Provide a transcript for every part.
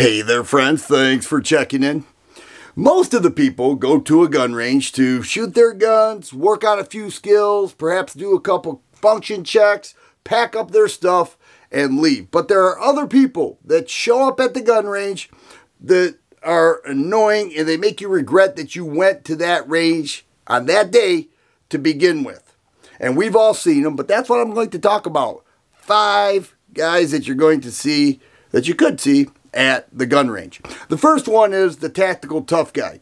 Hey there, friends. Thanks for checking in. Most of the people go to a gun range to shoot their guns, work on a few skills, perhaps do a couple function checks, pack up their stuff, and leave. But there are other people that show up at the gun range that are annoying and they make you regret that you went to that range on that day to begin with. And we've all seen them, but that's what I'm going to talk about. Five guys that you're going to see, that you could see at the gun range. The first one is the tactical tough guy.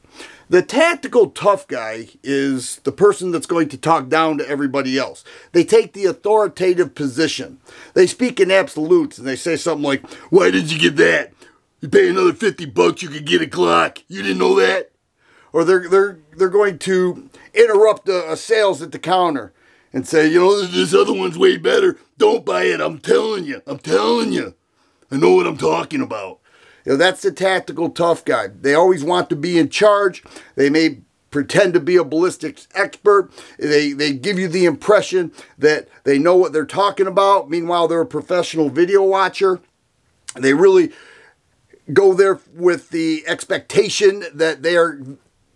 The tactical tough guy is the person that's going to talk down to everybody else. They take the authoritative position. They speak in absolutes and they say something like, Why did you get that? You pay another 50 bucks, you could get a Glock. You didn't know that? Or they're, they're, they're going to interrupt a, a sales at the counter and say, You know, this other one's way better. Don't buy it. I'm telling you. I'm telling you. I know what I'm talking about. You know, that's the tactical tough guy. They always want to be in charge. They may pretend to be a ballistics expert. They, they give you the impression that they know what they're talking about. Meanwhile, they're a professional video watcher. They really go there with the expectation that they are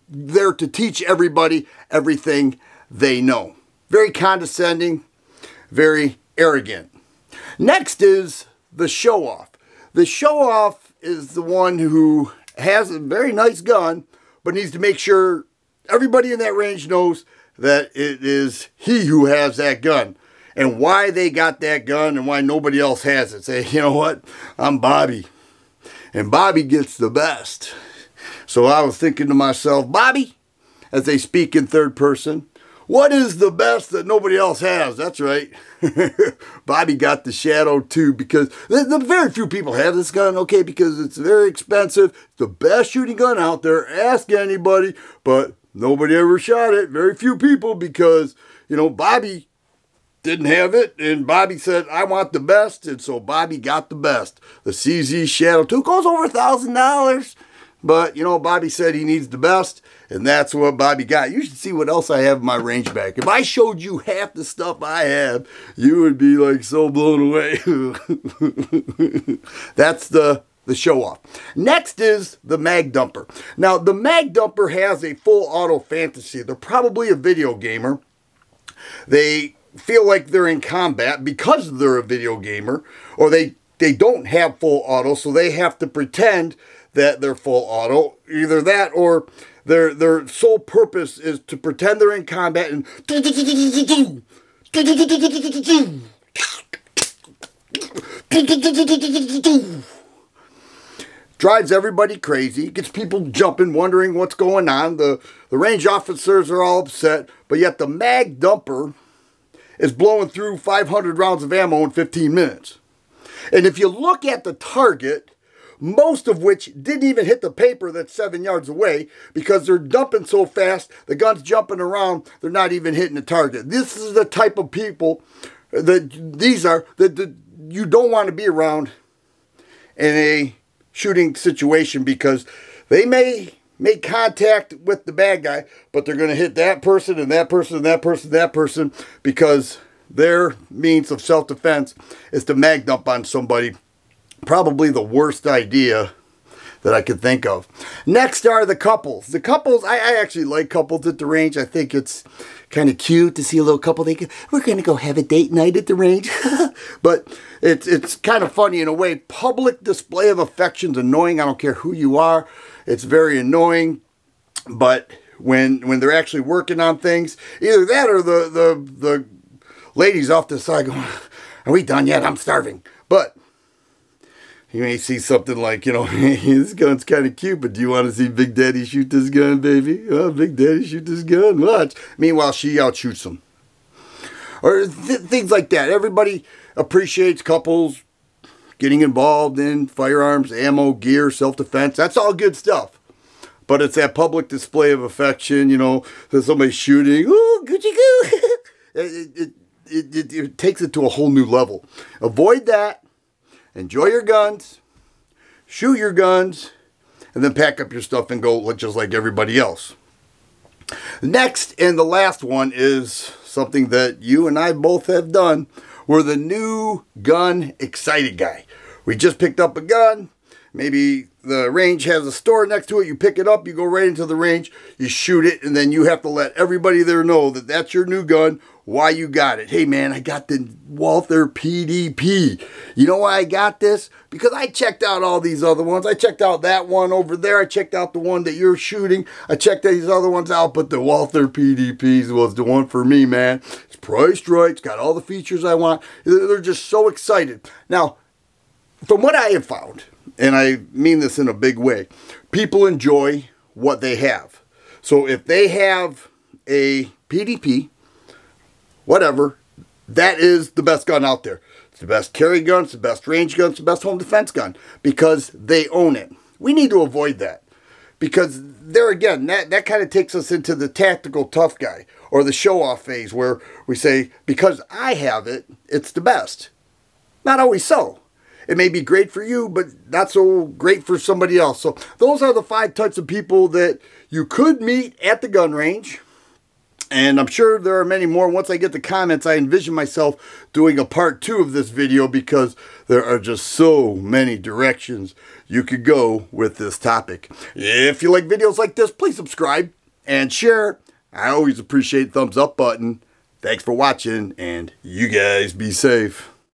there to teach everybody everything they know. Very condescending, very arrogant. Next is the show off. The show off is the one who has a very nice gun, but needs to make sure everybody in that range knows that it is he who has that gun and why they got that gun and why nobody else has it. Say, you know what? I'm Bobby. And Bobby gets the best. So I was thinking to myself, Bobby, as they speak in third person, what is the best that nobody else has? That's right. Bobby got the Shadow 2 because the, the, very few people have this gun, okay, because it's very expensive. It's the best shooting gun out there. Ask anybody, but nobody ever shot it. Very few people because, you know, Bobby didn't have it, and Bobby said, I want the best, and so Bobby got the best. The CZ Shadow 2 goes over a $1,000. But, you know, Bobby said he needs the best, and that's what Bobby got. You should see what else I have in my range bag. If I showed you half the stuff I have, you would be like so blown away. that's the the show off. Next is the mag dumper. Now, the mag dumper has a full auto fantasy. They're probably a video gamer. They feel like they're in combat because they're a video gamer, or they, they don't have full auto, so they have to pretend that they're full auto. Either that or their their sole purpose is to pretend they're in combat and drives everybody crazy, gets people jumping, wondering what's going on. The the range officers are all upset, but yet the mag dumper is blowing through 500 rounds of ammo in 15 minutes. And if you look at the target, most of which didn't even hit the paper that's seven yards away because they're dumping so fast, the gun's jumping around, they're not even hitting the target. This is the type of people that these are that, that you don't want to be around in a shooting situation because they may make contact with the bad guy, but they're going to hit that person and that person and that person and that person because their means of self-defense is to mag dump on somebody probably the worst idea that I could think of. Next are the couples. The couples, I, I actually like couples at the range. I think it's kind of cute to see a little couple. They we're going to go have a date night at the range. but it's it's kind of funny in a way. Public display of affection's annoying. I don't care who you are. It's very annoying. But when when they're actually working on things, either that or the the the ladies off the side going, "Are we done yet? I'm starving." But you may see something like, you know, this gun's kind of cute, but do you want to see Big Daddy shoot this gun, baby? Oh, Big Daddy shoot this gun, watch. Meanwhile, she outshoots him. Or th things like that. Everybody appreciates couples getting involved in firearms, ammo, gear, self-defense. That's all good stuff. But it's that public display of affection, you know, that somebody's shooting, ooh, Gucci goo. it, it, it, it, it takes it to a whole new level. Avoid that enjoy your guns, shoot your guns, and then pack up your stuff and go just like everybody else. Next and the last one is something that you and I both have done. We're the new gun excited guy. We just picked up a gun. Maybe the range has a store next to it. You pick it up, you go right into the range, you shoot it, and then you have to let everybody there know that that's your new gun, why you got it. Hey man, I got the Walther PDP. You know why I got this? Because I checked out all these other ones. I checked out that one over there. I checked out the one that you're shooting. I checked these other ones out, but the Walther PDPs was the one for me, man. It's priced right. It's got all the features I want. They're just so excited. Now, from what I have found, and I mean this in a big way, people enjoy what they have. So if they have a PDP, whatever, that is the best gun out there. It's the best carry gun, it's the best range gun, it's the best home defense gun because they own it. We need to avoid that because there again, that, that kind of takes us into the tactical tough guy or the show off phase where we say, because I have it, it's the best. Not always so. It may be great for you, but not so great for somebody else. So those are the five types of people that you could meet at the gun range. And I'm sure there are many more. Once I get the comments, I envision myself doing a part two of this video because there are just so many directions you could go with this topic. If you like videos like this, please subscribe and share. I always appreciate thumbs up button. Thanks for watching, and you guys be safe.